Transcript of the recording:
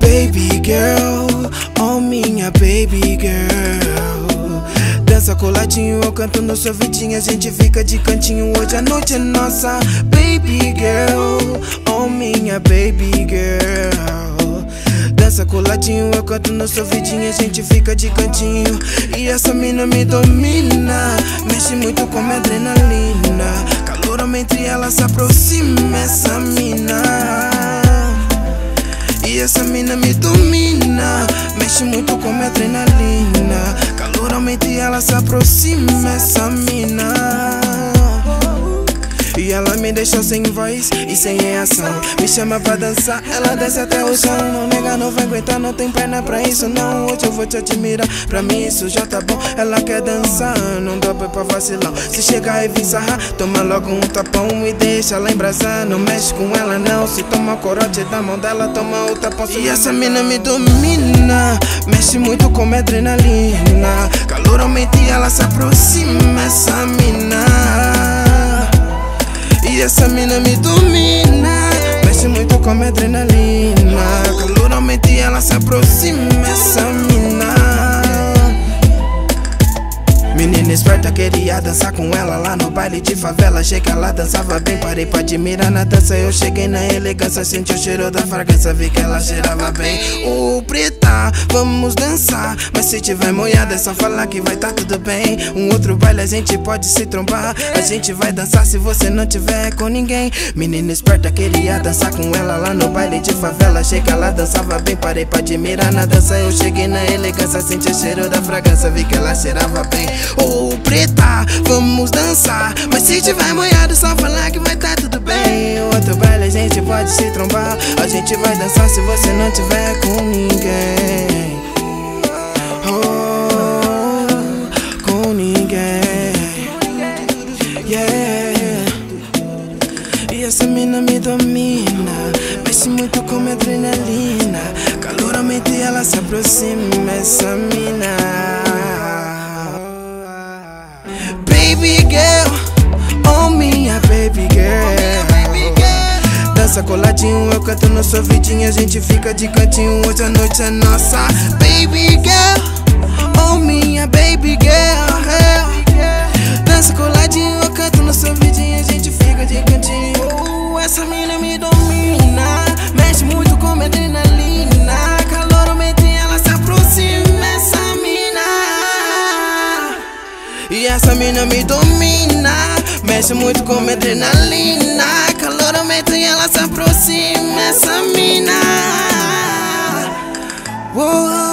Baby girl, oh minha baby girl. Dança coladinho, eu cantando sua vidinha, a gente fica de cantinho. Hoje a noite é nossa, baby girl, oh minha baby girl. Dança coladinho Eu canto no seu vidinho, a gente fica de cantinho. E essa mina me domina. Mexe muito com minha adrenalina. Entre elas se aproxima, essa mina. E essa mina me domina Mexe muito com minha adrenalina Calor aumenta e ela se aproxima Essa mina ela deixou sem voz e sem reação. Me chama pra dançar, ela desce até o chão. Não nega, não vai aguentar, não tem perna pra isso não. Hoje eu vou te admirar, pra mim isso já tá bom. Ela quer dançar, não dá pra vacilar. Se chegar e vir sarrar, toma logo um tapão E deixa ela embrasar, não mexe com ela não. Se toma corote da mão dela, toma o tapão. E essa mina me domina, mexe muito com minha adrenalina. Calor aumenta e ela se aproxima, essa mina essa mina me domina. Mexe muito com minha adrenalina. Calor aumenta e ela se aproxima. Essa mina Menina esperta, queria dançar com ela lá no baile de favela. Achei que ela dançava bem, parei pra admirar na dança. Eu cheguei na elegância, senti o cheiro da fragrância, vi que ela cheirava bem. Ô oh, preta, vamos dançar. Mas se tiver molhada, é só falar que vai tá tudo bem. Um outro baile a gente pode se trombar. A gente vai dançar se você não tiver com ninguém. Menina esperta, queria dançar com ela lá no baile de favela. Achei que ela dançava bem, parei pra admirar na dança. Eu cheguei na elegância, senti o cheiro da fragrância, vi que ela cheirava bem. Ô oh, preta, vamos dançar. Mas se tiver molhado, só falar que vai tá tudo bem. Outro baile a gente pode se trombar. A gente vai dançar se você não tiver com ninguém. Oh, com ninguém. Yeah. E essa mina me domina. Mexe muito com minha adrenalina. Calor aumenta e ela se aproxima Essa mina Dança coladinho, eu canto no seu vidinho, a gente fica de cantinho, hoje a noite é nossa. Baby girl, oh minha baby girl. E essa mina me domina Mexe muito com minha adrenalina Calor aumenta e ela se aproxima Essa mina oh.